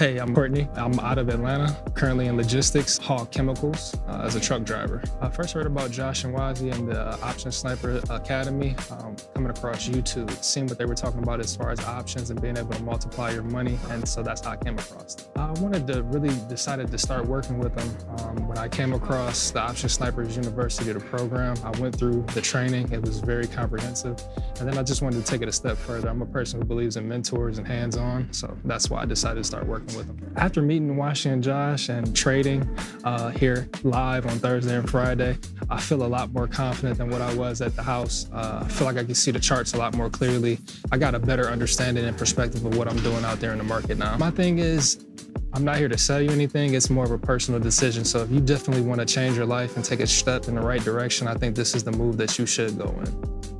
Hey, I'm Courtney. I'm out of Atlanta, currently in logistics, Hall Chemicals, uh, as a truck driver. I first heard about Josh and Wasi and the Option Sniper Academy um, coming across YouTube, seeing what they were talking about as far as options and being able to multiply your money. And so that's how I came across. I wanted to really decided to start working with them um, when I came across the Option Snipers University, the program. I went through the training. It was very comprehensive. And then I just wanted to take it a step further. I'm a person who believes in mentors and hands-on. So that's why I decided to start working with them. After meeting Wasi and Josh and trading uh, here live on Thursday and Friday, I feel a lot more confident than what I was at the house. Uh, I feel like I can see the charts a lot more clearly. I got a better understanding and perspective of what I'm doing out there in the market now. My thing is, I'm not here to sell you anything. It's more of a personal decision. So if you definitely want to change your life and take a step in the right direction, I think this is the move that you should go in.